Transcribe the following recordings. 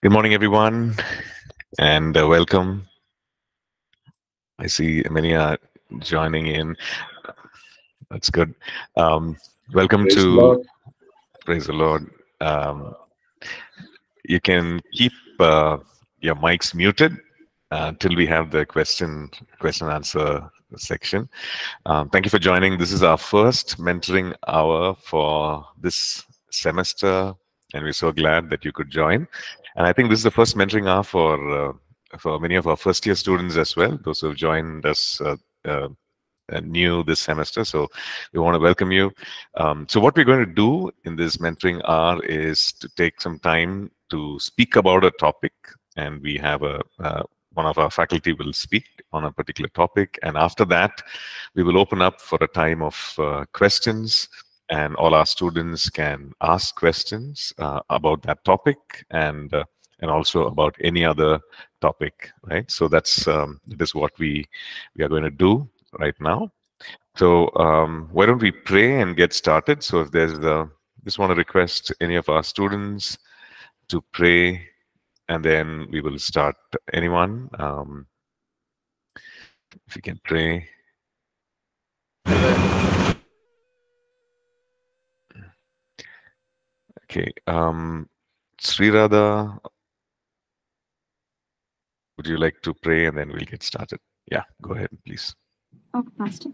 Good morning, everyone, and uh, welcome. I see many are joining in. That's good. Um, welcome Praise to Lord. praise the Lord. Um, you can keep uh, your mics muted uh, till we have the question question answer section. Um, thank you for joining. This is our first mentoring hour for this semester, and we're so glad that you could join. And I think this is the first mentoring hour for uh, for many of our first year students as well. Those who have joined us uh, uh, uh, new this semester. So we want to welcome you. Um, so what we're going to do in this mentoring hour is to take some time to speak about a topic, and we have a uh, one of our faculty will speak on a particular topic, and after that, we will open up for a time of uh, questions, and all our students can ask questions uh, about that topic and uh, and also about any other topic, right? So that's um, that is what we we are going to do right now. So um, why don't we pray and get started? So if there's the, just want to request any of our students to pray, and then we will start. Anyone, um, if you can pray. Okay, um, Sri Radha, would you like to pray, and then we'll get started? Yeah, go ahead, please. Okay, Pastor.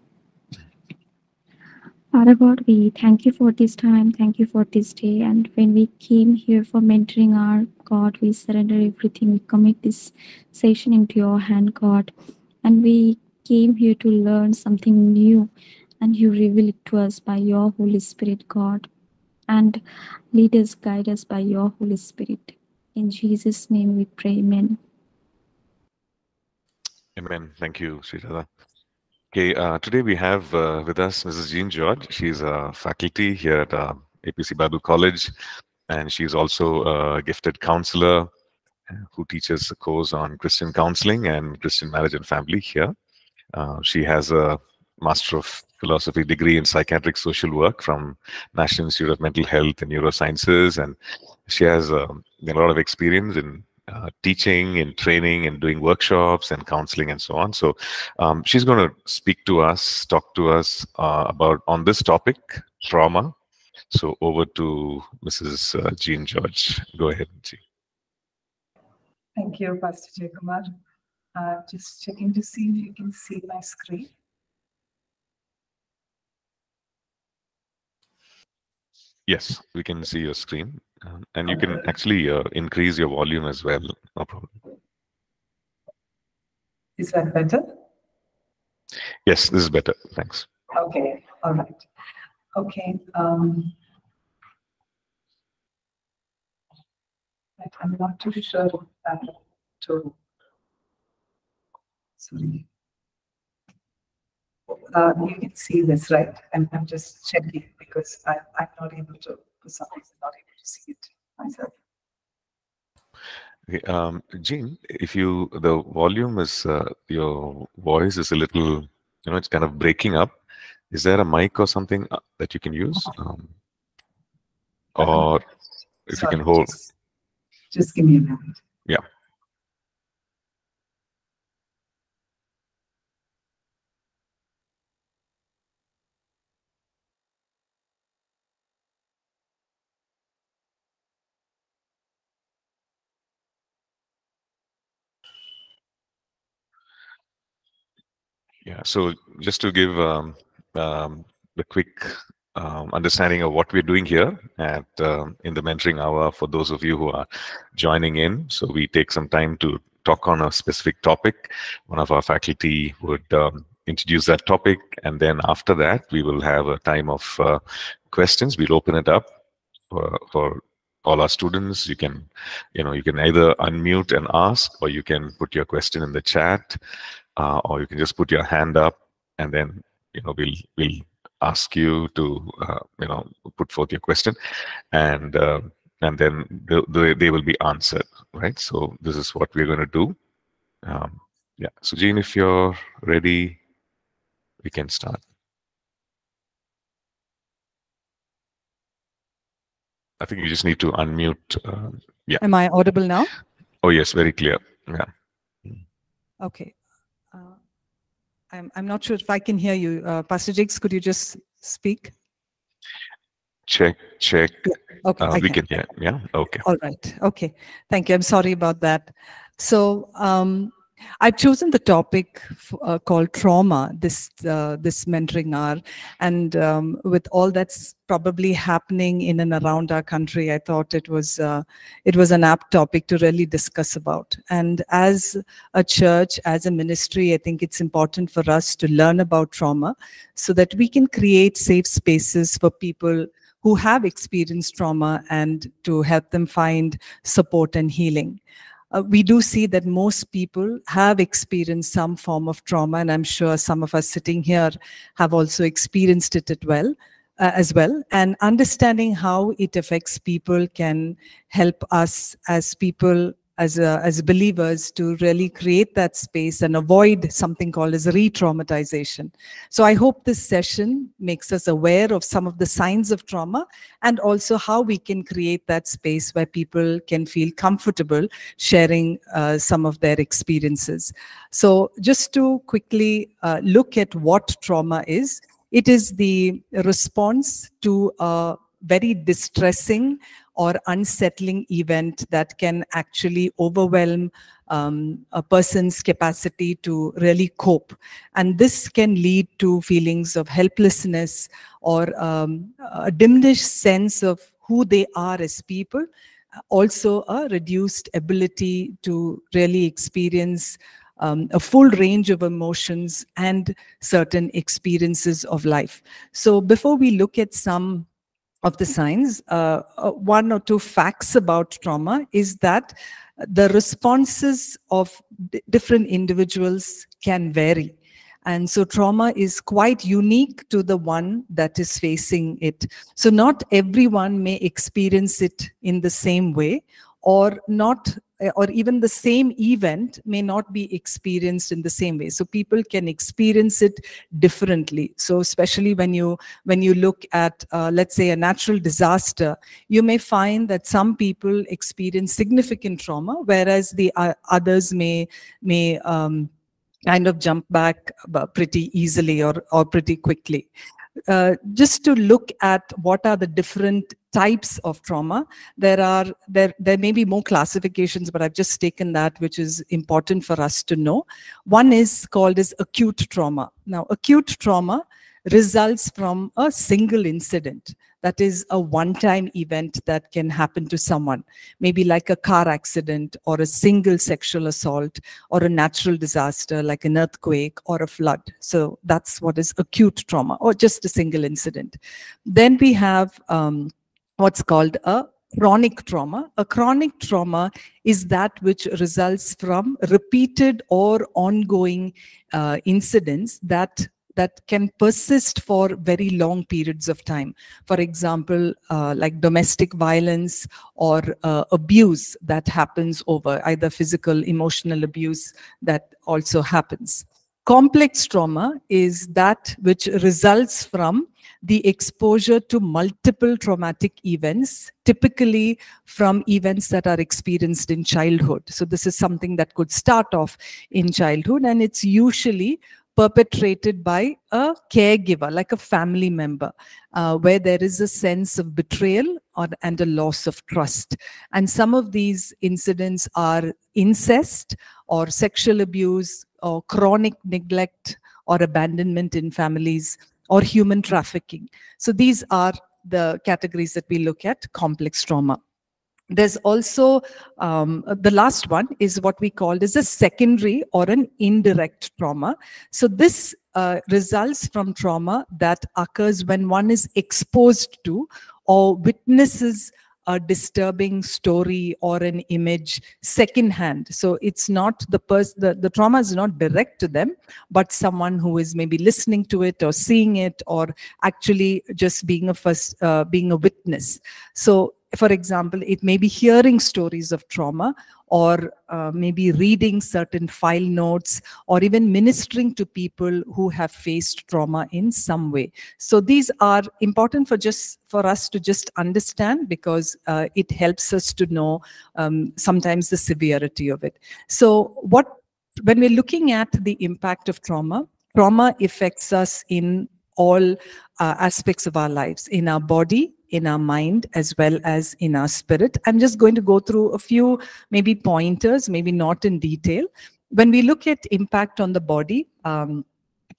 Father God, we thank you for this time. Thank you for this day. And when we came here for mentoring our God, we surrender everything. We commit this session into your hand, God. And we came here to learn something new. And you reveal it to us by your Holy Spirit, God. And lead us, guide us by your Holy Spirit. In Jesus' name we pray, Amen. Amen. Thank you, Sri Radha. Okay, uh, today we have uh, with us Mrs. Jean George. She's a faculty here at uh, APC Bible College, and she's also a gifted counselor uh, who teaches a course on Christian counseling and Christian marriage and family here. Uh, she has a Master of Philosophy degree in psychiatric social work from National Institute of Mental Health and Neurosciences, and she has um, a lot of experience in uh, teaching and training and doing workshops and counseling and so on. So um, she's going to speak to us, talk to us uh, about on this topic, trauma. So over to Mrs. Uh, Jean George. Go ahead, Jean. Thank you, Pastor Jaykumar. Uh, just checking to see if you can see my screen. Yes, we can see your screen, um, and you can actually uh, increase your volume as well. No problem. Is that better? Yes, this is better. Thanks. Okay, all right. Okay. Um, I'm not too sure that to. Sorry. Uh, you can see this, right? I'm, I'm just checking because I, I'm not able to, for some reason, not able to see it myself. Okay, um, Jean, if you the volume is uh, your voice is a little, you know, it's kind of breaking up. Is there a mic or something uh, that you can use, um, or if Sorry, you can hold? Just, just give me a moment. Yeah. Yeah. So just to give um, um, quick um, understanding of what we're doing here at um, in the mentoring hour for those of you who are joining in. So we take some time to talk on a specific topic. One of our faculty would um, introduce that topic, and then after that, we will have a time of uh, questions. We'll open it up for, for all our students. You can, you know, you can either unmute and ask, or you can put your question in the chat uh, or you can just put your hand up and then you know we'll we'll ask you to uh, you know put forth your question and uh, and then they, they, they will be answered right so this is what we're going to do um, yeah so Jean if you're ready we can start I think you just need to unmute. Uh, yeah. Am I audible now? Oh, yes, very clear. Yeah. Okay. I'm, I'm not sure if I can hear you. Uh, Pastor Jakes, could you just speak? Check, check. Okay. Uh, we can hear. Yeah. Okay. All right. Okay. Thank you. I'm sorry about that. So um, I've chosen the topic uh, called trauma this uh, this mentoring hour, and um, with all that's probably happening in and around our country, I thought it was uh, it was an apt topic to really discuss about. And as a church, as a ministry, I think it's important for us to learn about trauma so that we can create safe spaces for people who have experienced trauma and to help them find support and healing. Uh, we do see that most people have experienced some form of trauma, and I'm sure some of us sitting here have also experienced it as well. Uh, as well, and understanding how it affects people can help us as people as a, as believers to really create that space and avoid something called as re-traumatization. So I hope this session makes us aware of some of the signs of trauma and also how we can create that space where people can feel comfortable sharing uh, some of their experiences. So just to quickly uh, look at what trauma is, it is the response to a very distressing or unsettling event that can actually overwhelm um, a person's capacity to really cope. And this can lead to feelings of helplessness or um, a diminished sense of who they are as people, also a reduced ability to really experience um, a full range of emotions and certain experiences of life. So before we look at some of the signs, uh, uh, one or two facts about trauma is that the responses of different individuals can vary. And so trauma is quite unique to the one that is facing it. So not everyone may experience it in the same way or not or even the same event may not be experienced in the same way. So people can experience it differently. So especially when you when you look at uh, let's say a natural disaster you may find that some people experience significant trauma whereas the uh, others may may um, kind of jump back uh, pretty easily or or pretty quickly. Uh, just to look at what are the different types of trauma. There are there there may be more classifications but i've just taken that which is important for us to know. One is called as acute trauma. Now acute trauma results from a single incident. That is a one-time event that can happen to someone. Maybe like a car accident or a single sexual assault or a natural disaster like an earthquake or a flood. So that's what is acute trauma or just a single incident. Then we have um, what's called a chronic trauma. A chronic trauma is that which results from repeated or ongoing uh, incidents that that can persist for very long periods of time. For example, uh, like domestic violence or uh, abuse that happens over either physical, emotional abuse that also happens. Complex trauma is that which results from the exposure to multiple traumatic events, typically from events that are experienced in childhood. So this is something that could start off in childhood and it's usually perpetrated by a caregiver, like a family member, uh, where there is a sense of betrayal or, and a loss of trust. And some of these incidents are incest or sexual abuse or chronic neglect or abandonment in families or human trafficking. So these are the categories that we look at complex trauma. There's also um, the last one is what we called as a secondary or an indirect trauma. So this uh, results from trauma that occurs when one is exposed to or witnesses a disturbing story or an image secondhand. So it's not the person, the, the trauma is not direct to them, but someone who is maybe listening to it or seeing it or actually just being a first, uh, being a witness. So for example, it may be hearing stories of trauma or uh, maybe reading certain file notes or even ministering to people who have faced trauma in some way. So these are important for just for us to just understand because uh, it helps us to know um, sometimes the severity of it. So what when we're looking at the impact of trauma, trauma affects us in all uh, aspects of our lives, in our body, in our mind as well as in our spirit. I'm just going to go through a few maybe pointers, maybe not in detail. When we look at impact on the body, um,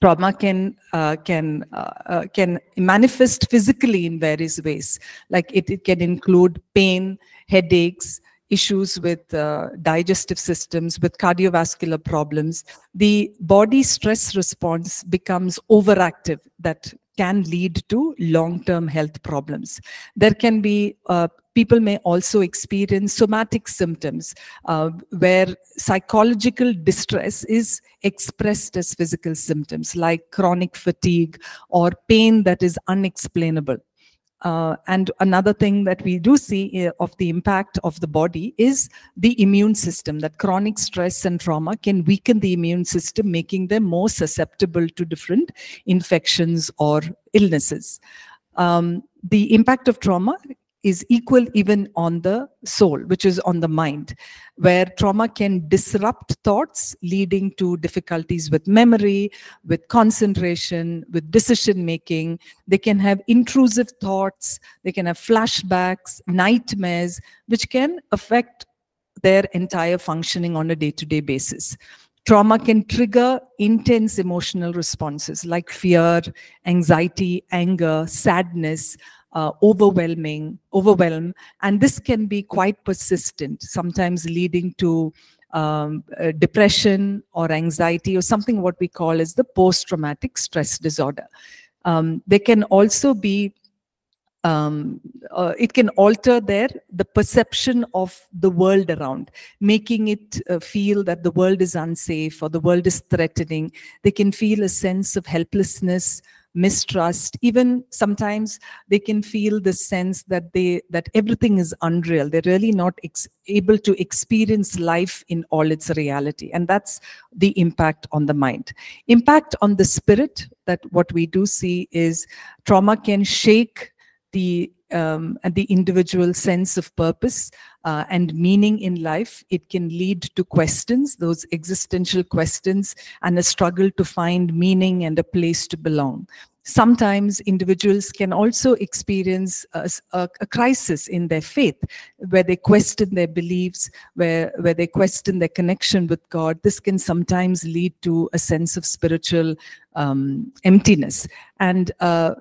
trauma can uh, can uh, uh, can manifest physically in various ways. Like it, it can include pain, headaches, issues with uh, digestive systems, with cardiovascular problems, the body stress response becomes overactive. That can lead to long-term health problems. There can be uh, people may also experience somatic symptoms uh, where psychological distress is expressed as physical symptoms like chronic fatigue or pain that is unexplainable. Uh, and another thing that we do see uh, of the impact of the body is the immune system, that chronic stress and trauma can weaken the immune system, making them more susceptible to different infections or illnesses. Um, the impact of trauma is equal even on the soul, which is on the mind, where trauma can disrupt thoughts, leading to difficulties with memory, with concentration, with decision making. They can have intrusive thoughts, they can have flashbacks, nightmares, which can affect their entire functioning on a day to day basis. Trauma can trigger intense emotional responses like fear, anxiety, anger, sadness, uh, overwhelming, overwhelm, and this can be quite persistent, sometimes leading to um, uh, depression or anxiety or something what we call as the post-traumatic stress disorder. Um, they can also be um, uh, it can alter their the perception of the world around making it uh, feel that the world is unsafe or the world is threatening they can feel a sense of helplessness mistrust even sometimes they can feel the sense that they that everything is unreal. They're really not able to experience life in all its reality. And that's the impact on the mind. Impact on the spirit that what we do see is trauma can shake the um, and the individual sense of purpose uh, and meaning in life, it can lead to questions, those existential questions, and a struggle to find meaning and a place to belong sometimes individuals can also experience a, a, a, crisis in their faith where they question their beliefs where where they question their connection with god. This can sometimes lead to a sense of spiritual um, emptiness. And uh,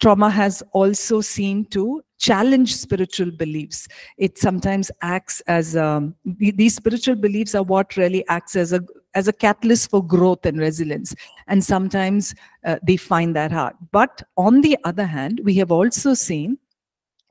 trauma has also seen to challenge spiritual beliefs. It sometimes acts as um, these spiritual beliefs are what really acts as a as a catalyst for growth and resilience. And sometimes uh, they find that hard. But on the other hand, we have also seen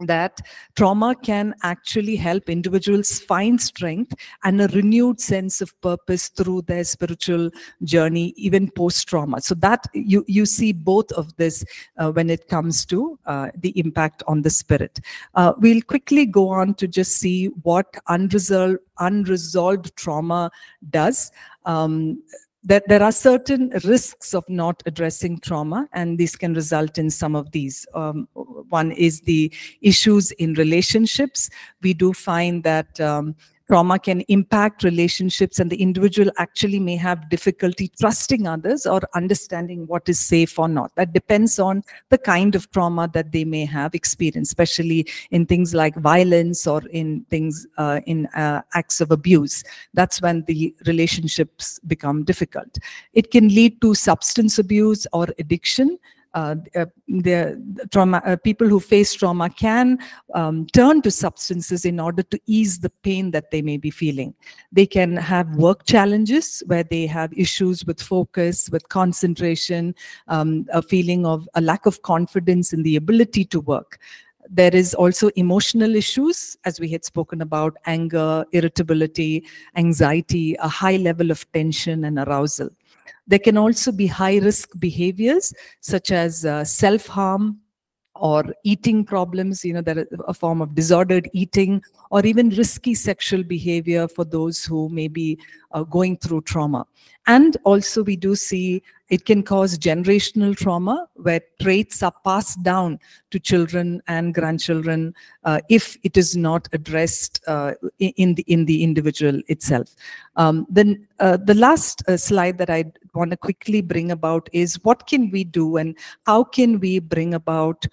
that trauma can actually help individuals find strength and a renewed sense of purpose through their spiritual journey even post trauma so that you you see both of this uh, when it comes to uh, the impact on the spirit. Uh, we'll quickly go on to just see what unresolved unresolved trauma does. Um, that there are certain risks of not addressing trauma, and these can result in some of these. Um, one is the issues in relationships. We do find that um, trauma can impact relationships and the individual actually may have difficulty trusting others or understanding what is safe or not. That depends on the kind of trauma that they may have experienced especially in things like violence or in things uh, in uh, acts of abuse. That's when the relationships become difficult. It can lead to substance abuse or addiction uh, uh, the trauma, uh, people who face trauma can um, turn to substances in order to ease the pain that they may be feeling. They can have work challenges where they have issues with focus, with concentration, um, a feeling of a lack of confidence in the ability to work. There is also emotional issues, as we had spoken about, anger, irritability, anxiety, a high level of tension and arousal. There can also be high risk behaviors such as uh, self-harm, or eating problems, you know, is a form of disordered eating, or even risky sexual behavior for those who may be uh, going through trauma. And also, we do see it can cause generational trauma where traits are passed down to children and grandchildren uh, if it is not addressed uh, in the in the individual itself. Um, then uh, the last uh, slide that I want to quickly bring about is what can we do and how can we bring about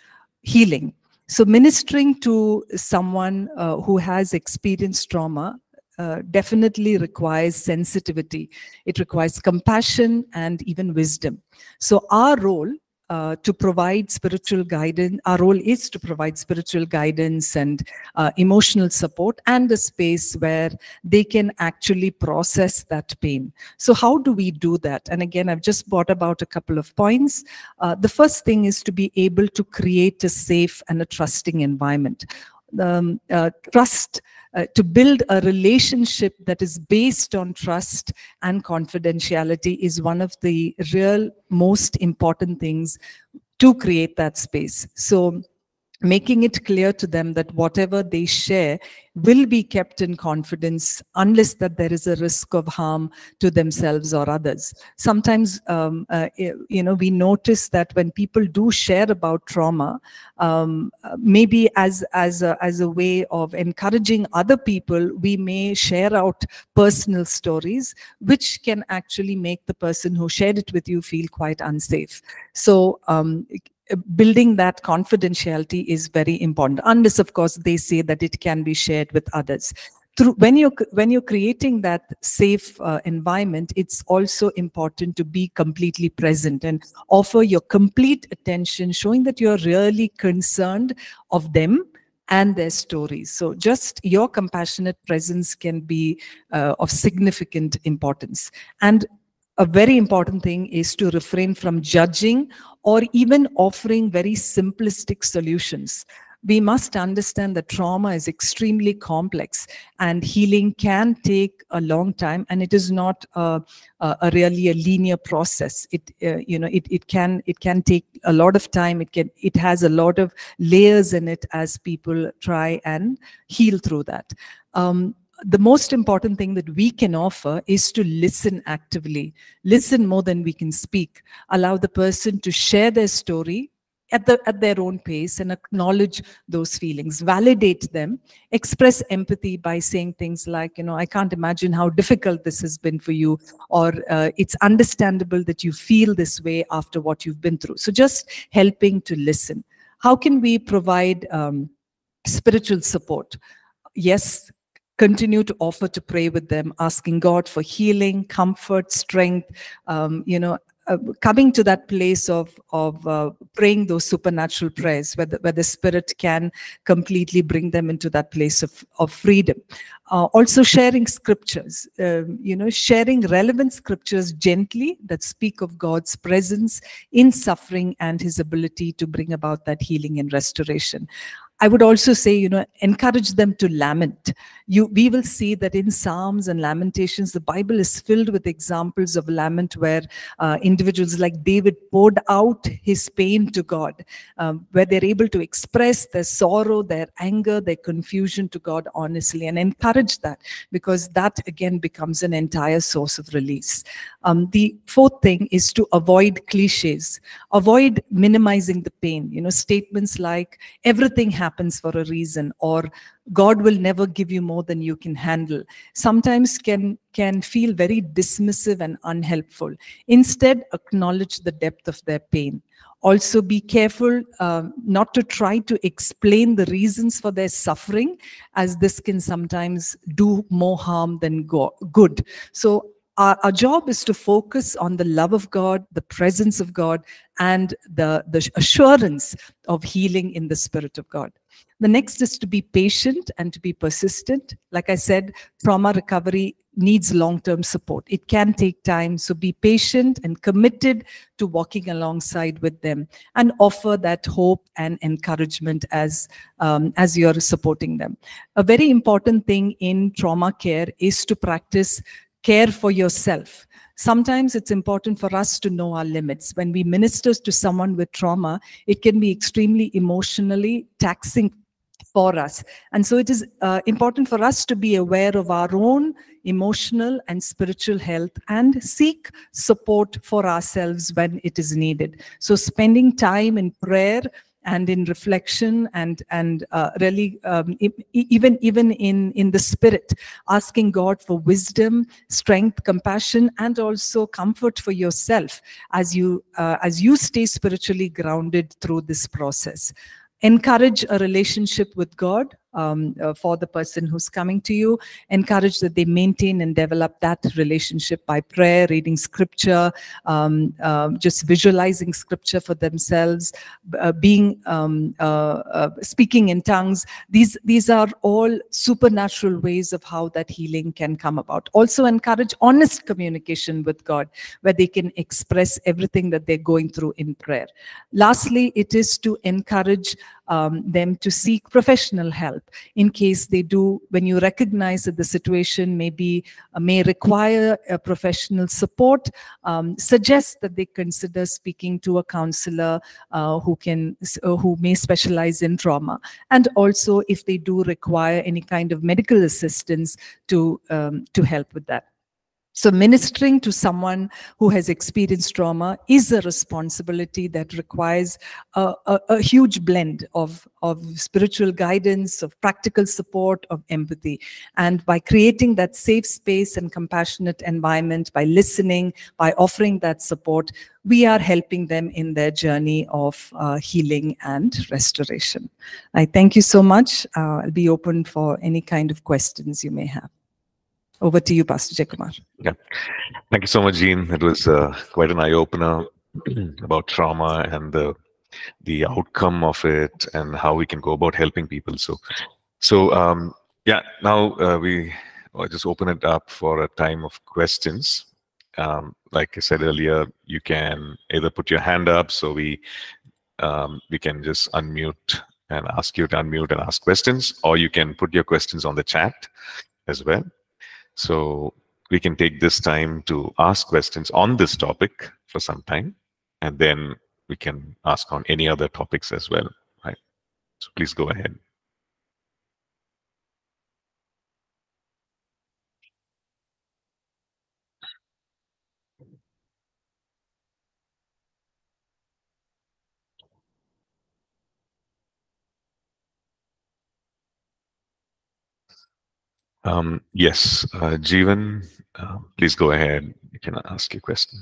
healing. So ministering to someone uh, who has experienced trauma uh, definitely requires sensitivity. It requires compassion and even wisdom. So our role uh, to provide spiritual guidance. Our role is to provide spiritual guidance and uh, emotional support and a space where they can actually process that pain. So, how do we do that? And again, I've just brought about a couple of points. Uh, the first thing is to be able to create a safe and a trusting environment. Um, uh, trust uh, to build a relationship that is based on trust and confidentiality is one of the real most important things to create that space. So making it clear to them that whatever they share will be kept in confidence unless that there is a risk of harm to themselves or others. Sometimes um, uh, you know we notice that when people do share about trauma um, maybe as as a, as a way of encouraging other people we may share out personal stories which can actually make the person who shared it with you feel quite unsafe. So um, building that confidentiality is very important. Unless of course they say that it can be shared with others. Through when you're when you're creating that safe uh, environment it's also important to be completely present and offer your complete attention showing that you're really concerned of them and their stories. So just your compassionate presence can be uh, of significant importance. And a very important thing is to refrain from judging or even offering very simplistic solutions. We must understand that trauma is extremely complex and healing can take a long time and it is not a, a really a linear process. It, uh, you know, it, it, can, it can take a lot of time. It, can, it has a lot of layers in it as people try and heal through that. Um, the most important thing that we can offer is to listen actively, listen more than we can speak, allow the person to share their story at, the, at their own pace and acknowledge those feelings, validate them, express empathy by saying things like, you know, I can't imagine how difficult this has been for you, or uh, it's understandable that you feel this way after what you've been through. So just helping to listen. How can we provide um, spiritual support? Yes, continue to offer to pray with them, asking God for healing, comfort, strength, um, you know, uh, coming to that place of of uh, praying those supernatural prayers where the, where the spirit can completely bring them into that place of, of freedom. Uh, also sharing scriptures um, you know sharing relevant scriptures gently that speak of god's presence in suffering and his ability to bring about that healing and restoration I would also say, you know, encourage them to lament. You, we will see that in Psalms and Lamentations, the Bible is filled with examples of lament where uh, individuals like David poured out his pain to God, um, where they're able to express their sorrow, their anger, their confusion to God honestly, and encourage that because that again becomes an entire source of release. Um, the fourth thing is to avoid cliches, avoid minimizing the pain. You know, statements like everything happens for a reason or God will never give you more than you can handle. Sometimes can can feel very dismissive and unhelpful. Instead, acknowledge the depth of their pain. Also, be careful uh, not to try to explain the reasons for their suffering, as this can sometimes do more harm than go good. So, our, our, job is to focus on the love of God, the presence of God, and the, the assurance of healing in the Spirit of God. The next is to be patient and to be persistent. Like I said, trauma recovery needs long term support. It can take time. So be patient and committed to walking alongside with them and offer that hope and encouragement as, um, as you're supporting them. A very important thing in trauma care is to practice care for yourself sometimes it's important for us to know our limits. When we minister to someone with trauma, it can be extremely emotionally taxing for us. And so it is uh, important for us to be aware of our own emotional and spiritual health and seek support for ourselves when it is needed. So spending time in prayer and in reflection and and uh, really um, even even in in the spirit asking god for wisdom strength compassion and also comfort for yourself as you uh, as you stay spiritually grounded through this process encourage a relationship with god um, uh, for the person who's coming to you. Encourage that they maintain and develop that relationship by prayer, reading scripture, um, uh, just visualizing scripture for themselves, uh, being um, uh, uh, speaking in tongues. These these are all supernatural ways of how that healing can come about. Also, encourage honest communication with God, where they can express everything that they're going through in prayer. Lastly, it is to encourage um, them to seek professional help in case they do when you recognize that the situation maybe uh, may require a professional support um, suggest that they consider speaking to a counselor uh, who can uh, who may specialize in trauma. And also if they do require any kind of medical assistance to um, to help with that so, ministering to someone who has experienced trauma is a responsibility that requires a, a, a, huge blend of, of spiritual guidance, of practical support, of empathy. And by creating that safe space and compassionate environment, by listening, by offering that support, we are helping them in their journey of uh, healing and restoration. I thank you so much. Uh, I'll be open for any kind of questions you may have. Over to you, Pastor Jayakumar. Yeah. Thank you so much, Jean. It was uh, quite an eye opener about trauma and the the outcome of it and how we can go about helping people. So, so um, yeah. Now uh, we I'll just open it up for a time of questions. Um, like I said earlier, you can either put your hand up so we um, we can just unmute and ask you to unmute and ask questions, or you can put your questions on the chat as well. So we can take this time to ask questions on this topic for some time, and then we can ask on any other topics as well, right? So please go ahead. Um, yes, uh, Jeevan, uh, please go ahead. You can ask your question.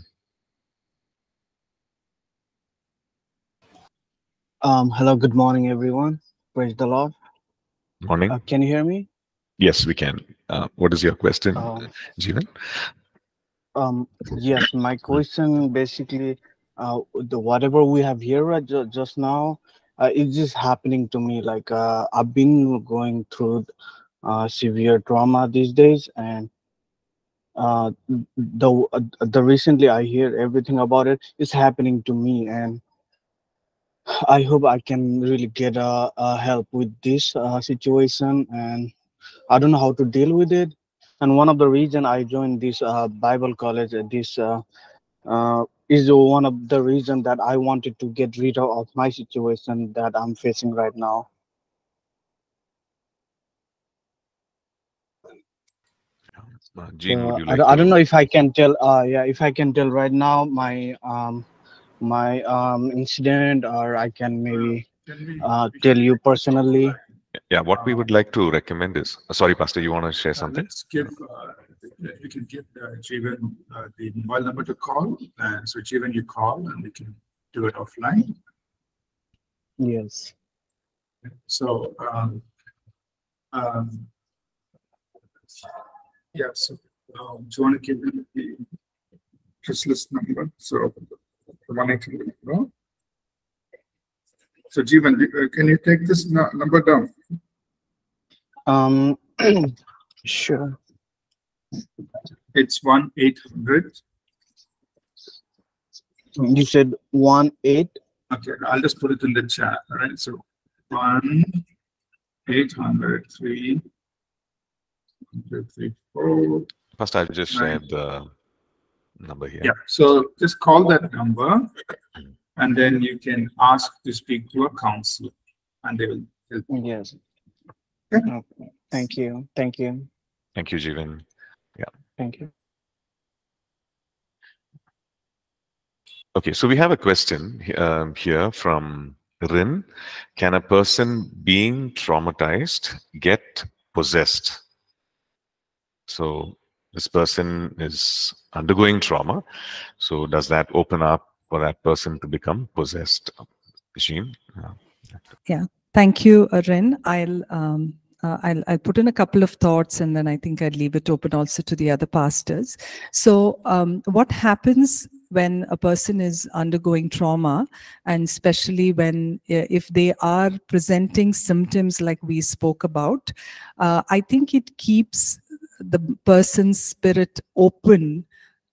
Um, hello, good morning, everyone. Praise the Lord. Morning. Uh, can you hear me? Yes, we can. Uh, what is your question, Um, Jeevan? um, yes, my question basically, uh, the whatever we have here ju- just now, uh, it's just happening to me. Like uh, I've been going through uh, severe trauma these days, and uh, the the recently I hear everything about it is happening to me, and I hope I can really get uh, help with this uh, situation, and I don't know how to deal with it. And one of the reason I joined this uh, Bible college, uh, this uh, uh, is one of the reason that I wanted to get rid of my situation that I'm facing right now. Uh, Jean, Uh, would you I, like don't- I don't know if I can tell. Uh, yeah, if I can tell right now my um my um incident, or I can maybe uh, tell you personally. Yeah, what we would like to recommend is, uh, sorry, Pastor, you want to share Uh, something? Let's give, uh, we can give uh, Jeevan uh, the mobile number to call, and so Jeevan, you call, and we can do it offline. Yes. So, um, um, yeah, so, um, do you want to give him the list number? So, the one eight hundred, no? So Jeevan, uh, can you take this nu- number down? Um. sure. It's one eight hundred, You said one eight. okay, I'll just put it in the chat, all right? So, one eight hundred three two, three, four, First, I'll just share the number here. Yeah, so just call that number and then you can ask to speak to a counselor and they will help. you. Yes. Okay. Okay. Thank you. Thank you. Thank you, Jeevan. Thank you. Okay, so we have a question um, here from Rin. Can a person being traumatized get possessed? So this person is undergoing trauma. So does that open up for that person to become possessed? Jean? Yeah. Thank you, Ren. I'll, um, uh, I'll, I'll put in a couple of thoughts and then I think I'd leave it open also to the other pastors. So um, what happens when a person is undergoing trauma and especially when if they are presenting symptoms like we spoke about, uh, I think it keeps the person's spirit open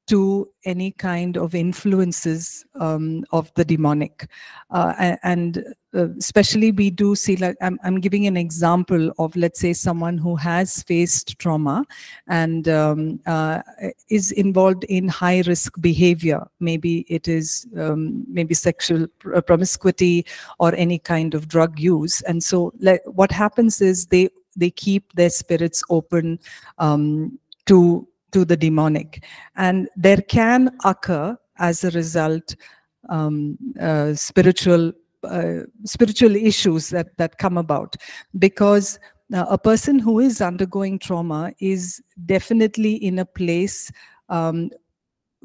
to any kind of influences um, of the demonic. Uh, and uh, especially we do see, like, I'm, I'm giving an example of, let's say, someone who has faced trauma and um, uh, is involved in high risk behavior. Maybe it is um, maybe sexual promiscuity or any kind of drug use. And so like, what happens is they, they keep their spirits open um, to to the demonic. And there can occur as a result um, uh, spiritual uh, spiritual issues that that come about. Because uh, a person who is undergoing trauma is definitely in a place um,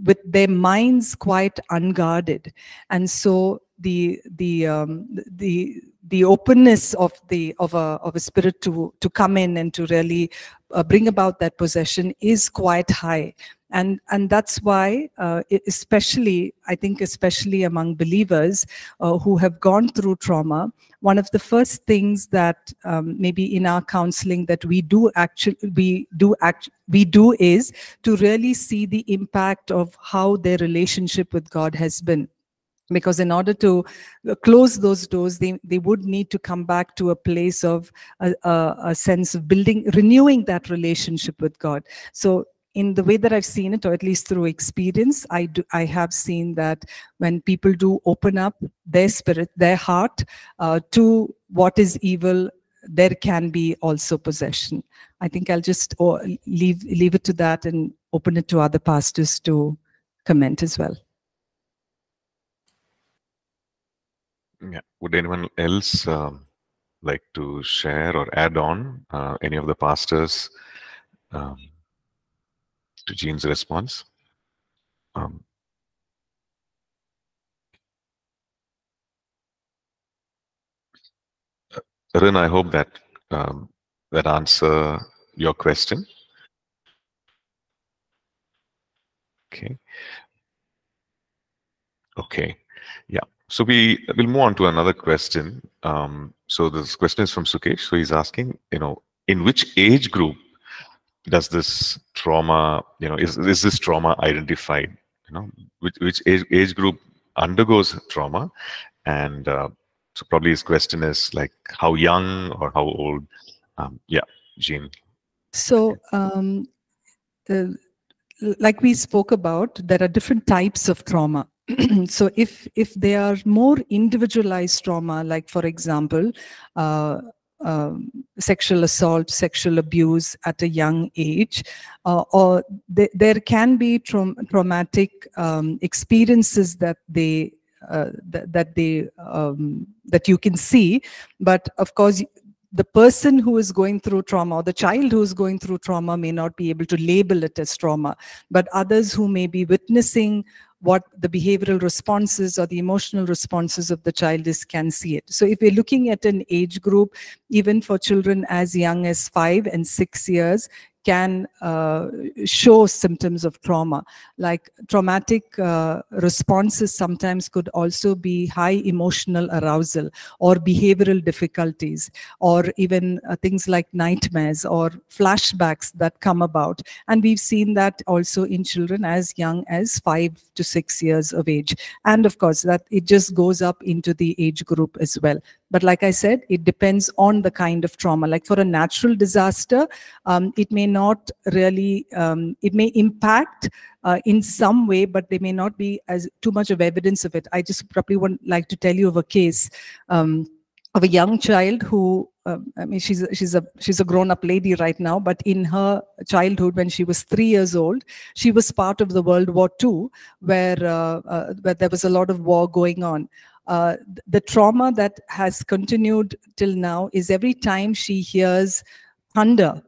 with their minds quite unguarded. And so the the um, the the openness of the of a of a spirit to to come in and to really uh, bring about that possession is quite high. And and that's why uh, especially i think especially among believers uh, who have gone through trauma one of the first things that um, maybe in our counseling that we do actually we do act we do is to really see the impact of how their relationship with god has been because in order to uh, close those doors they, they would need to come back to a place of a, a, a sense of building renewing that relationship with god. So in the way that i've seen it or at least through experience i do i have seen that when people do open up their spirit their heart uh, to what is evil there can be also possession. I think i'll just oh, leave leave it to that and open it to other pastors to comment as well Yeah. Would anyone else um, like to share or add on uh, any of the pastors um, to Jean's response? Um, uh, Rin, I hope that um, that answer your question. Okay. Okay. So we will move on to another question. Um, so this question is from Sukesh. So he's asking, you know, in which age group does this trauma, you know, is, is this trauma identified? You know, which, which age, age group undergoes trauma? And uh, so probably his question is like how young or how old? Um, yeah, Jean. So, um, uh, like we spoke about, there are different types of trauma. so, if if they are more individualized trauma, like for example, uh, um, sexual assault, sexual abuse at a young age, uh, or th- there can be traum- traumatic um, experiences that they uh, th- that they um, that you can see, but of course the person who is going through trauma or the child who is going through trauma may not be able to label it as trauma. But others who may be witnessing what the behavioral responses or the emotional responses of the child is can see it. So if we're looking at an age group even for children as young as 5 and 6 years can uh, show symptoms of trauma. Like traumatic uh, responses sometimes could also be high emotional arousal or behavioral difficulties or even uh, things like nightmares or flashbacks that come about. And we've seen that also in children as young as 5 to 6 years of age. And of course that it just goes up into the age group as well But like I said, it depends on the kind of trauma. Like for a natural disaster, um, it may not really, um, it may impact uh, in some way, but there may not be as too much of evidence of it. I just probably would like to tell you of a case um, of a young child who um, I mean, she's she's a she's a grown up lady right now, but in her childhood, when she was three years old, she was part of the World War II, where uh, uh, where there was a lot of war going on. Uh, the trauma that has continued till now is every time she hears thunder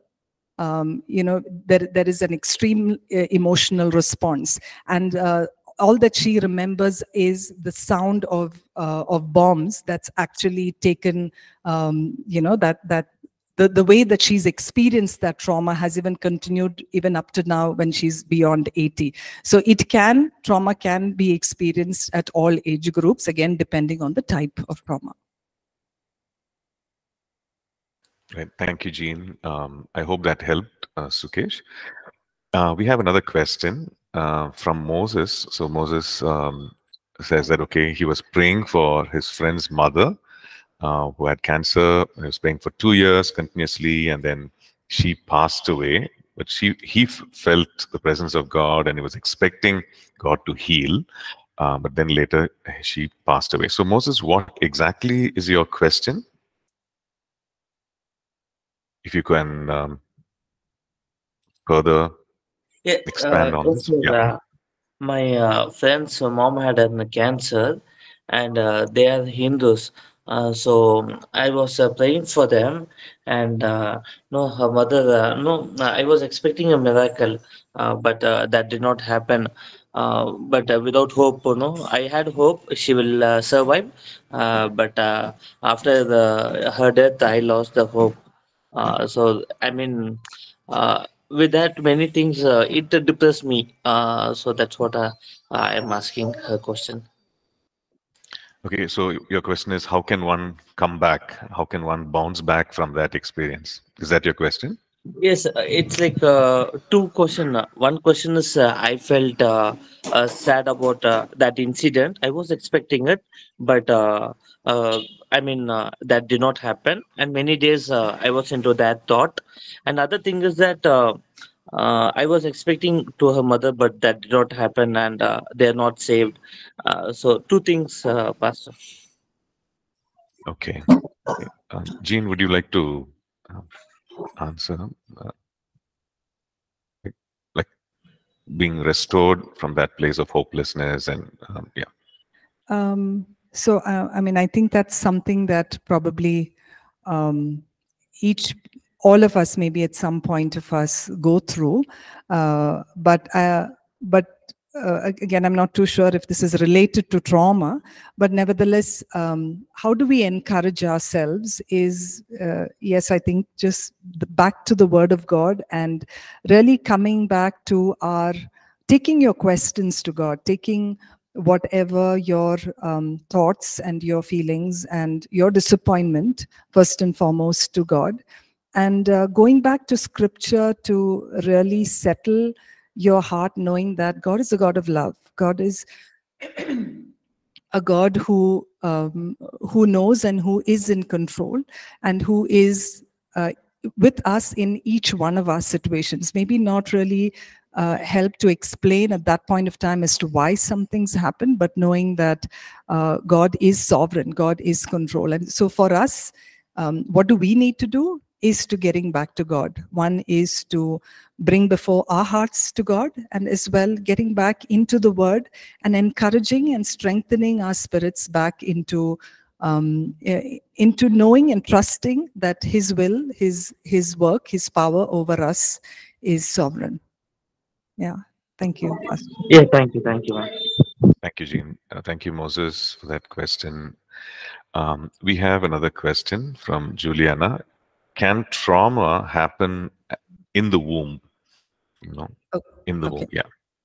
um, you know there there is an extreme uh, emotional response. And uh, all that she remembers is the sound of uh, of bombs that's actually taken um, you know that that the, the way that she's experienced that trauma has even continued even up to now when she's beyond 80 so it can trauma can be experienced at all age groups again depending on the type of trauma Right. Thank you, Jean. Um, I hope that helped, uh, Sukesh. Uh, we have another question uh, from Moses. So Moses um, says that, okay, he was praying for his friend's mother uh, who had cancer. He was praying for two years continuously, and then she passed away. But she he felt the presence of God, and he was expecting God to heal. Uh, but then later she passed away. So Moses, what exactly is your question? If you can um, further Yeah, expand uh, on this. Yeah. Uh, my uh, friend's mom had a cancer, and uh, they are Hindus. Uh, so I was uh, praying for them, and uh, no, her mother. No, I was expecting a miracle, but that did not happen. Uh, but uh, without hope, you know, I had hope she will uh, survive. But after the her death, I lost the hope. So I mean, with that many things, it depressed me. So that's what I am asking her question. Okay, so your question is how can one come back? How can one bounce back from that experience? Is that your question? Yes, uh, it's like uh, two question. Uh, One question is uh, I felt uh, uh, sad about that incident. I was expecting it, but I mean that did not happen. And many days I was into that thought. Another thing is that uh, uh, I was expecting to her mother, but that did not happen, and uh, they are not saved. Uh, so two things, uh, Pastor. Okay. okay. Um, Jean, would you like to um, answer? Uh, like, like being restored from that place of hopelessness and um, yeah. Um, so, uh, I mean, I think that's something that probably um, each, all of us, maybe at some point of us, go through. Uh, but, uh, but uh, again, I'm not too sure if this is related to trauma, but nevertheless, um, how do we encourage ourselves? Is uh, yes, I think just the, back to the Word of God and really coming back to our taking your questions to God, taking whatever your um, thoughts and your feelings and your disappointment, first and foremost, to God. And uh, going back to scripture to really settle your heart, knowing that God is a God of love. God is a God who um, who knows and who is in control and who is uh, with us in each one of our situations. Maybe not really uh, help to explain at that point of time as to why some things happen, but knowing that uh, God is sovereign, God is control. And so for us, um, what do we need to do? Is to getting back to God. One is to bring before our hearts to God, and as well getting back into the Word and encouraging and strengthening our spirits back into um, eh, into knowing and trusting that His will, His His work, His power over us is sovereign. Yeah. Thank you. Yeah, thank you, thank you. Thank you, Jean. Uh, thank you, Moses, for that question. Um, we have another question from Juliana. Can trauma happen in the womb? You know, Oh, in the okay. womb. Yeah.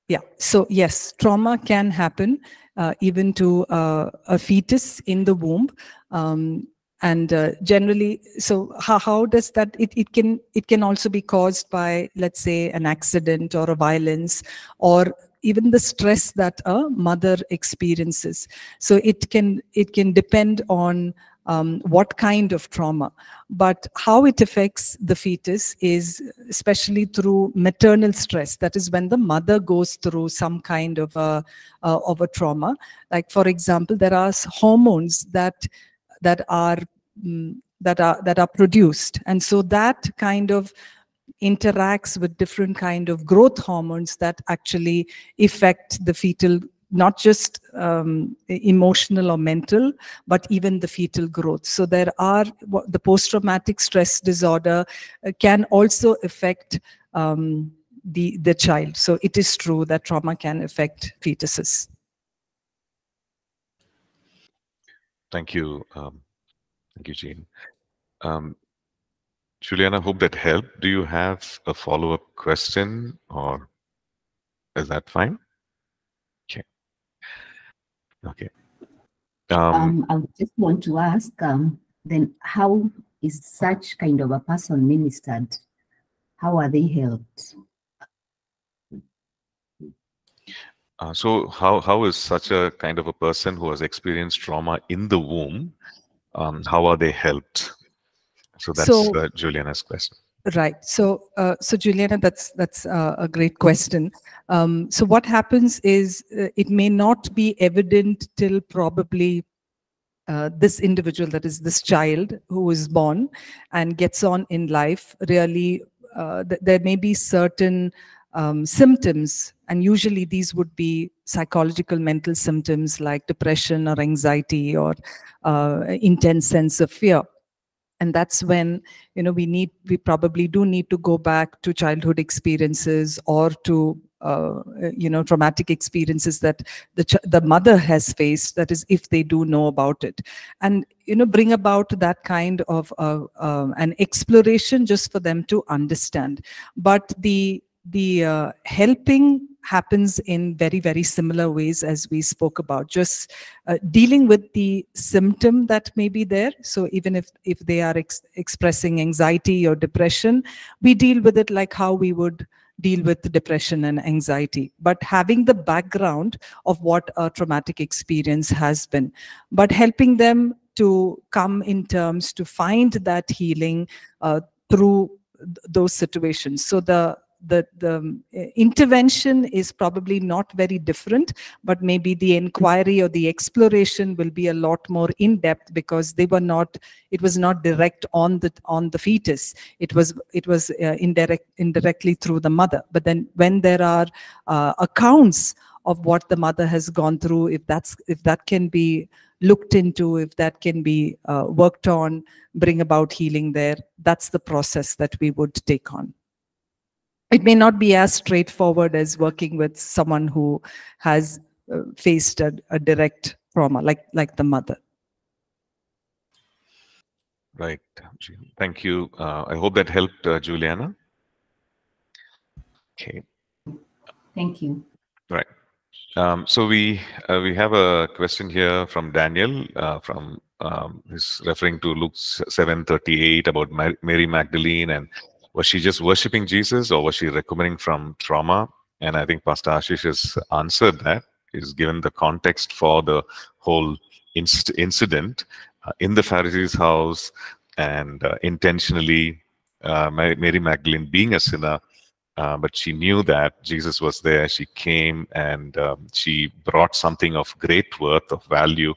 Yeah. So yes, trauma can happen uh, even to uh, a fetus in the womb. Um, and uh, generally, so how, how does that? It, it can it can also be caused by let's say an accident or a violence or even the stress that a mother experiences. So it can it can depend on um, what kind of trauma. But how it affects the fetus is especially through maternal stress. That is when the mother goes through some kind of a, uh, of a trauma. Like for example, there are hormones that that are mm, that are that are produced, and so that kind of interacts with different kind of growth hormones that actually affect the fetal not just um, emotional or mental, but even the fetal growth. So there are the post-traumatic stress disorder uh, can also affect um, the the child. So it is true that trauma can affect fetuses. Thank you, um, thank you, Jean. Um, Juliana, hope that helped. Do you have a follow-up question, or is that fine? Okay. Um, um, I just want to ask, um, then how is such kind of a person ministered? How are they helped? Uh, so how, how is such a kind of a person who has experienced trauma in the womb, um, how are they helped? So that's so, uh, Juliana's question. Right. So, uh, so Juliana, that's that's uh, a great question. Um, so, what happens is uh, it may not be evident till probably uh, this individual, that is this child who is born and gets on in life. Really, uh, th there may be certain um, symptoms, and usually these would be psychological, mental symptoms like depression or anxiety or uh, intense sense of fear and that's when you know we need we probably do need to go back to childhood experiences or to uh, you know traumatic experiences that the the mother has faced that is if they do know about it. And you know bring about that kind of uh, uh, an exploration just for them to understand. But the the uh, helping happens in very, very similar ways as we spoke about, just uh, dealing with the symptom that may be there. So even if, if they are ex expressing anxiety or depression, we deal with it like how we would deal with depression and anxiety, but having the background of what a traumatic experience has been, but helping them to come in terms to find that healing uh, through th those situations. So the the, the um, intervention is probably not very different, but maybe the inquiry or the exploration will be a lot more in depth because they were not, it was not direct on the on the fetus. It was it was uh, indirect indirectly through the mother. But then when there are uh, accounts of what the mother has gone through, if that's if that can be looked into, if that can be uh, worked on, bring about healing there, that's the process that we would take on it may not be as straightforward as working with someone who has uh, faced a, a, direct trauma like like the mother. Right thank you. Uh, i hope that helped uh, juliana. Okay. Thank you. Right. Um, so we uh, we have a question here from daniel uh, from um, he's referring to luke 738 about mary magdalene and was she just worshiping Jesus or was she recovering from trauma? And I think Pastor Ashish has answered that. He's given the context for the whole inc incident uh, in the Pharisee's house and uh, intentionally uh, Mary Magdalene being a sinner, uh, but she knew that Jesus was there. She came and um, she brought something of great worth, of value,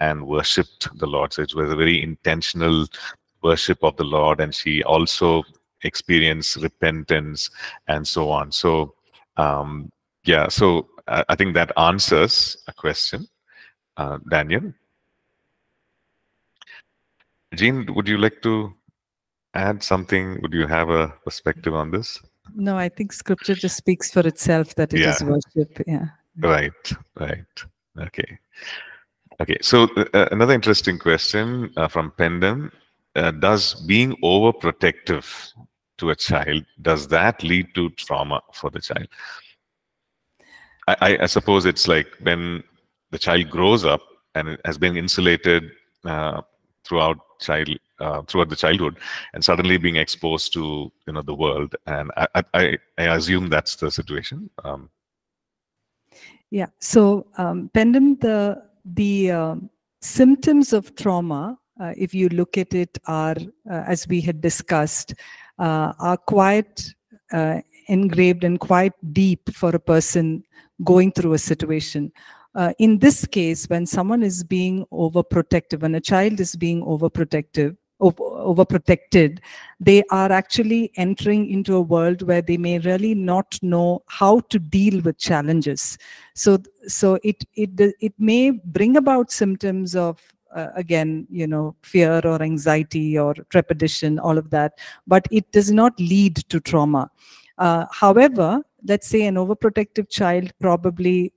and worshipped the Lord. So it was a very intentional worship of the Lord. And she also experience repentance and so on. So um, yeah so I, I, think that answers a question. Uh, daniel? Jean would you like to add something? Would you have a perspective on this? No i think scripture just speaks for itself that it yeah. is worship yeah. Right right. Okay. Okay so uh, another interesting question uh, from pendam uh, does being overprotective to a child, does that lead to trauma for the child? I, I suppose it's like when the child grows up and has been insulated uh, throughout child uh, throughout the childhood, and suddenly being exposed to you know the world, and I I, I assume that's the situation. Um, yeah. So, um, Pendam, the the uh, symptoms of trauma uh, if you look at it, are, uh, as we had discussed, uh, are quite uh, engraved and quite deep for a person going through a situation. Uh, in this case, when someone is being overprotective, when a child is being overprotective, overprotected, they are actually entering into a world where they may really not know how to deal with challenges. So, so it it it may bring about symptoms of uh, again, you know, fear or anxiety or trepidation, all of that, but it does not lead to trauma. Uh, however, let's say an overprotective child probably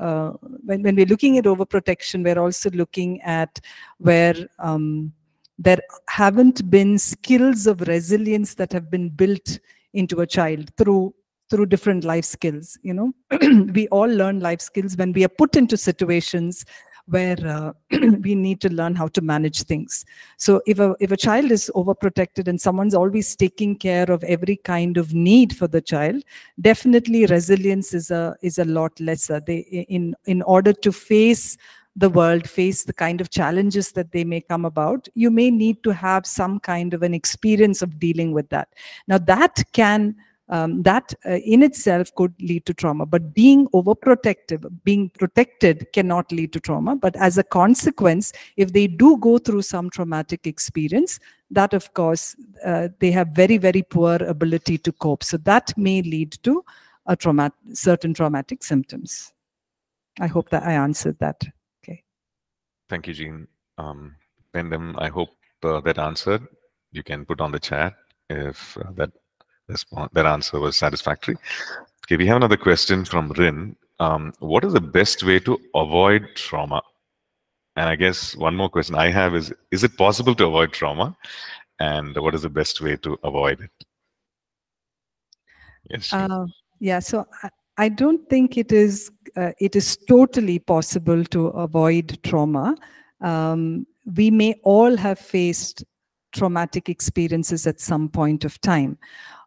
uh, when, when we're looking at overprotection, we're also looking at where um, there haven't been skills of resilience that have been built into a child through through different life skills you know we all learn life skills when we are put into situations where uh, we need to learn how to manage things. So if a if a child is overprotected and someone's always taking care of every kind of need for the child definitely resilience is a is a lot lesser. They in in order to face the world face the kind of challenges that they may come about you may need to have some kind of an experience of dealing with that. Now that can um, that uh, in itself could lead to trauma but being overprotective being protected cannot lead to trauma but as a consequence if they do go through some traumatic experience that of course uh, they have very very poor ability to cope so that may lead to a trauma certain traumatic symptoms i hope that i answered that Okay. Thank you, Jean. Um, I hope uh, that answered. You can put on the chat if uh, that that answer was satisfactory. Okay, we have another question from Rin. Um, what is the best way to avoid trauma? And I guess one more question I have is, is it possible to avoid trauma? And what is the best way to avoid it? Yes. Uh, yeah, so I, I don't think it is uh, it is totally possible to avoid trauma. Um, we may all have faced traumatic experiences at some point of time.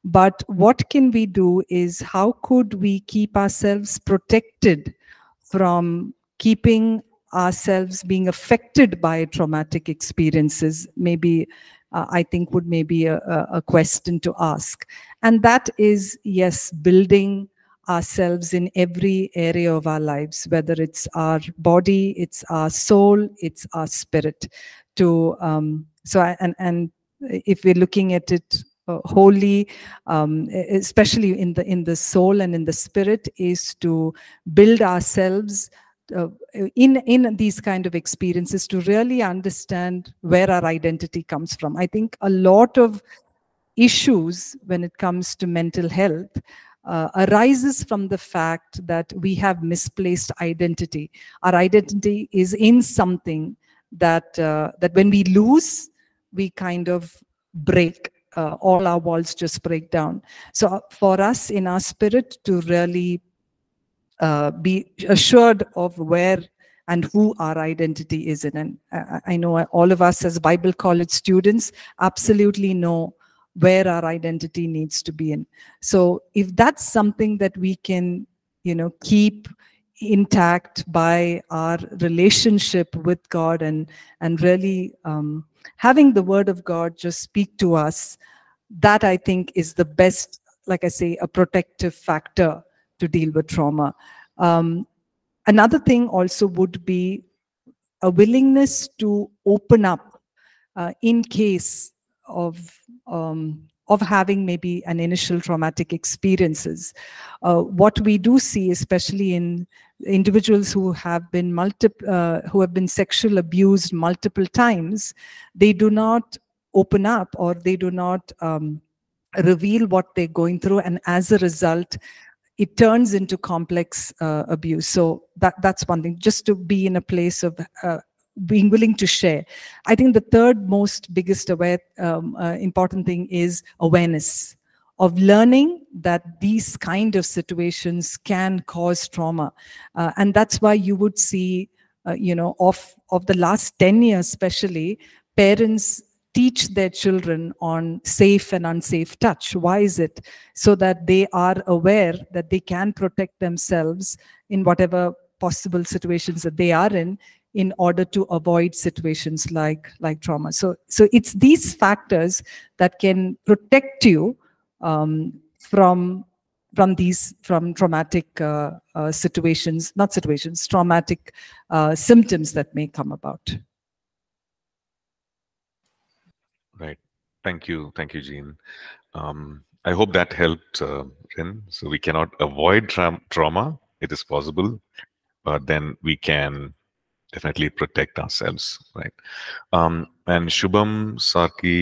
But what can we do is how could we keep ourselves protected from keeping ourselves being affected by traumatic experiences maybe uh, i think would maybe a, a question to ask and that is yes building ourselves in every area of our lives, whether it's our body, it's our soul, it's our spirit. To um, so and and if we're looking at it uh, wholly, um, especially in the in the soul and in the spirit, is to build ourselves. Uh, in in these kind of experiences to really understand where our identity comes from i think a lot of issues when it comes to mental health uh, arises from the fact that we have misplaced identity. Our identity is in something that uh, that when we lose, we kind of break. Uh, all our walls just break down. So uh, for us in our spirit to really uh, be assured of where and who our identity is in. And I, I know all of us as Bible college students absolutely know where our identity needs to be in. So if that's something that we can, you know, keep intact by our relationship with God and and really um, having the Word of God just speak to us, that I think is the best, like I say, a protective factor to deal with trauma. Um, another thing also would be a willingness to open up uh, in case of um, of having maybe an initial traumatic experiences. Uh, what we do see, especially in individuals who have been multi uh, who have been sexual abused multiple times, they do not open up or they do not um, reveal what they're going through, and as a result, it turns into complex uh, abuse. So that that's one thing. Just to be in a place of uh, being willing to share. I think the third most biggest aware, um, uh, important thing is awareness of learning that these kind of situations can cause trauma. Uh, and that's why you would see, uh, you know, of, of the last 10 years especially, parents teach their children on safe and unsafe touch. Why is it? So that they are aware that they can protect themselves in whatever possible situations that they are in in order to avoid situations like like trauma. So so it's these factors that can protect you um, from from these from traumatic uh, uh, situations, not situations, traumatic uh, symptoms that may come about. Right. Thank you. Thank you, Jean. Um, I hope that helped, uh, Rin. So we cannot avoid tra trauma. It is possible, but then we can definitely protect ourselves, right? Um, and Shubham Sarki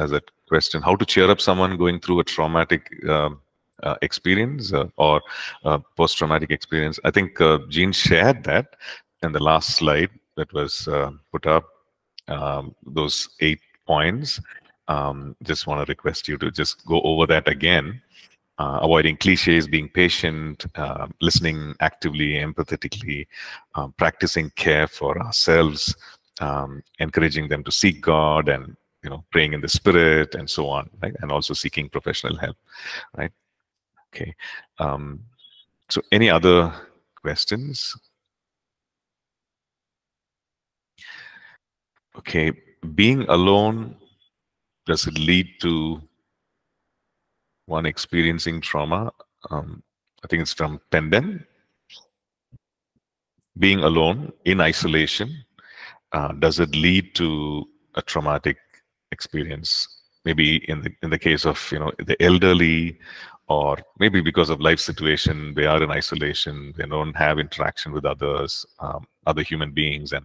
has a question: How to cheer up someone going through a traumatic uh, uh, experience uh, or uh, post-traumatic experience? I think uh, Jean shared that in the last slide that was uh, put up. Um, those eight points. Um, just want to request you to just go over that again. Uh, avoiding cliches, being patient, uh, listening actively, empathetically, um, practicing care for ourselves, um, encouraging them to seek God and you know praying in the spirit and so on, right? And also seeking professional help, right? Okay. Um, so any other questions? Okay, being alone, does it lead to one experiencing trauma? Um, I think it's from Penden. Being alone in isolation, uh, does it lead to a traumatic experience? Maybe in the in the case of you know the elderly, or maybe because of life situation, they are in isolation. They don't have interaction with others, um, other human beings, and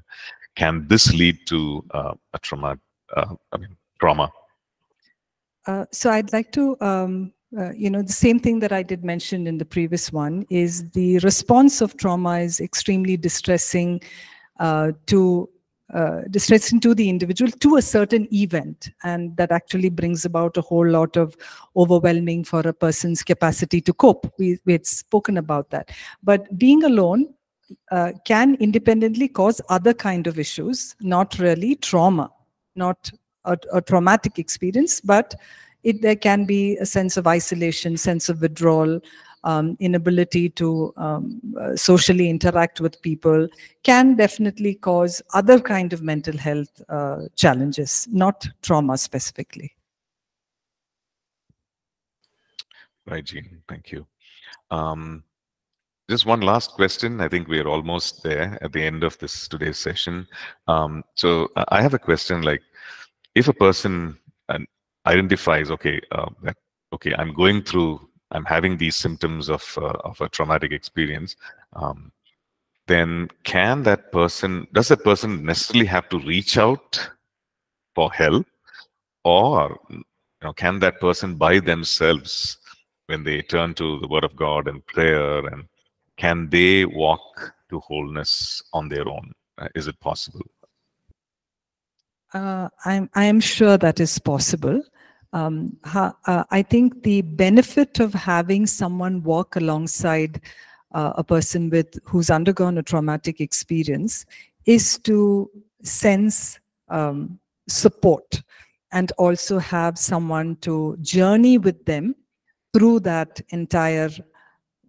can this lead to uh, a trauma? Uh, I mean, trauma. Uh, so I'd like to, um, uh, you know, the same thing that I did mention in the previous one is the response of trauma is extremely distressing uh, to uh, distressing to the individual to a certain event and that actually brings about a whole lot of overwhelming for a person's capacity to cope. We, we had spoken about that. But being alone uh, can independently cause other kind of issues, not really trauma, not a, a traumatic experience, but it, there can be a sense of isolation, sense of withdrawal, um, inability to um, uh, socially interact with people can definitely cause other kind of mental health uh, challenges, not trauma specifically. Right, Jean. Thank you. Um, just one last question. I think we're almost there at the end of this today's session. Um, so uh, I have a question like, if a person identifies, okay, uh, that, okay, I'm going through, I'm having these symptoms of, uh, of a traumatic experience, um, then can that person, does that person necessarily have to reach out for help? Or you know, can that person by themselves, when they turn to the word of God and prayer and can they walk to wholeness on their own? Uh, is it possible? Uh, I'm, I am sure that is possible. Um, ha, uh, I think the benefit of having someone walk alongside uh, a person with who's undergone a traumatic experience is to sense um, support and also have someone to journey with them through that entire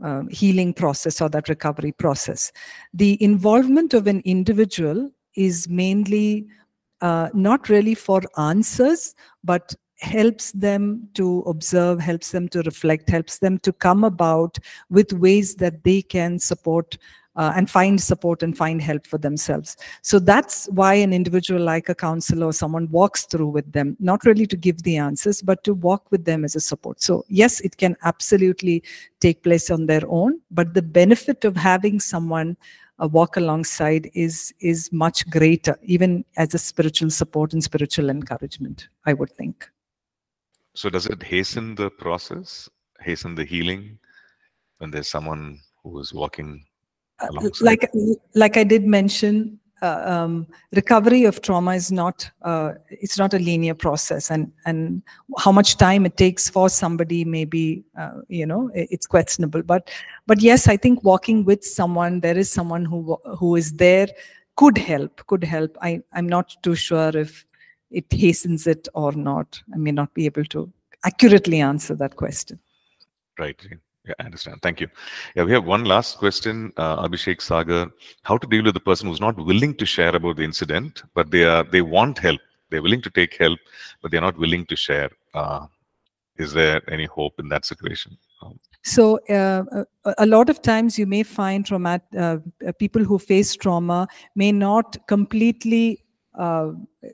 um, healing process or that recovery process. The involvement of an individual is mainly uh, not really for answers, but helps them to observe, helps them to reflect, helps them to come about with ways that they can support uh, and find support and find help for themselves. So that's why an individual like a counselor or someone walks through with them, not really to give the answers, but to walk with them as a support. So yes, it can absolutely take place on their own, but the benefit of having someone uh, walk alongside is is much greater, even as a spiritual support and spiritual encouragement, I would think. So does it hasten the process, hasten the healing when there's someone who is walking alongside? like like I did mention, uh, um, recovery of trauma is not uh, it's not a linear process, and and how much time it takes for somebody maybe uh, you know it's questionable. But but yes, I think walking with someone, there is someone who who is there could help could help. I I'm not too sure if it hastens it or not. I may not be able to accurately answer that question. Right. Yeah, I understand. Thank you. Yeah, we have one last question, uh, Abhishek Sagar. How to deal with the person who's not willing to share about the incident, but they are they want help. They're willing to take help, but they're not willing to share. Uh, is there any hope in that situation? Um, so uh, a lot of times you may find traumat, uh, people who face trauma may not completely uh,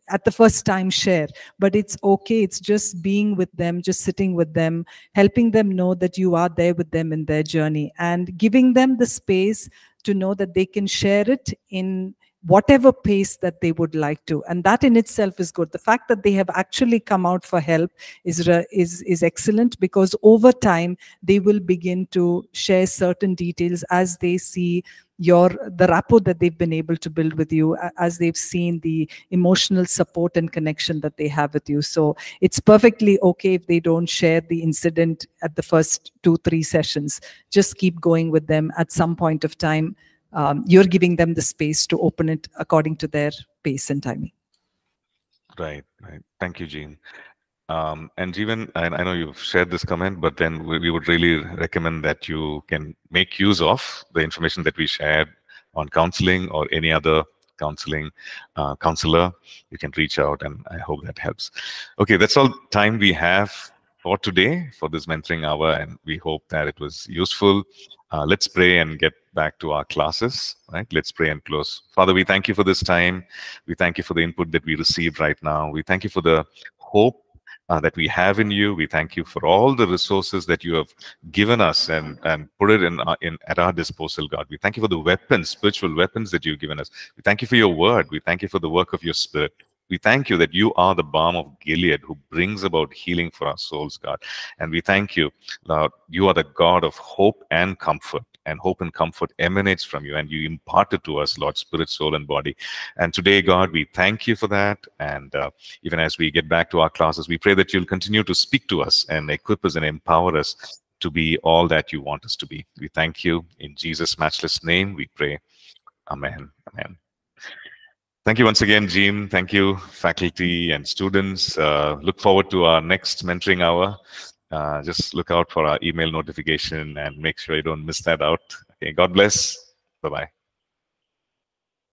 at the first time share. But it's okay it's just being with them just sitting with them helping them know that you are there with them in their journey and giving them the space to know that they can share it in whatever pace that they would like to. And that in itself is good. The fact that they have actually come out for help is is is excellent because over time they will begin to share certain details as they see your the rapport that they've been able to build with you as they've seen the emotional support and connection that they have with you so it's perfectly okay if they don't share the incident at the first two three sessions just keep going with them at some point of time um, you're giving them the space to open it according to their pace and timing. Right, right. Thank you, Jean. Um, and Jeevan, I, I, know you've shared this comment, but then we, we, would really recommend that you can make use of the information that we shared on counseling or any other counseling uh, counselor. You can reach out, and I hope that helps. Okay, that's all time we have for today for this mentoring hour, and we hope that it was useful. Uh, let's pray and get back to our classes, right? Let's pray and close. Father, we thank you for this time. We thank you for the input that we received right now. We thank you for the hope uh, that we have in you. We thank you for all the resources that you have given us and, and put it in, uh, in at our disposal, God. We thank you for the weapons, spiritual weapons that you've given us. We thank you for your word. We thank you for the work of your spirit. We thank you that you are the balm of Gilead who brings about healing for our souls, God. And we thank you, Lord, you are the God of hope and comfort. And hope and comfort emanates from you, and you impart it to us, Lord, spirit, soul, and body. And today, God, we thank you for that. And uh, even as we get back to our classes, we pray that you'll continue to speak to us and equip us and empower us to be all that you want us to be. We thank you. In Jesus' matchless name, we pray. Amen. Amen. Thank you once again, Jean. Thank you, faculty and students. Uh, look forward to our next mentoring hour. Uh, just look out for our email notification and make sure you don't miss that out. Okay, God bless. Bye-bye.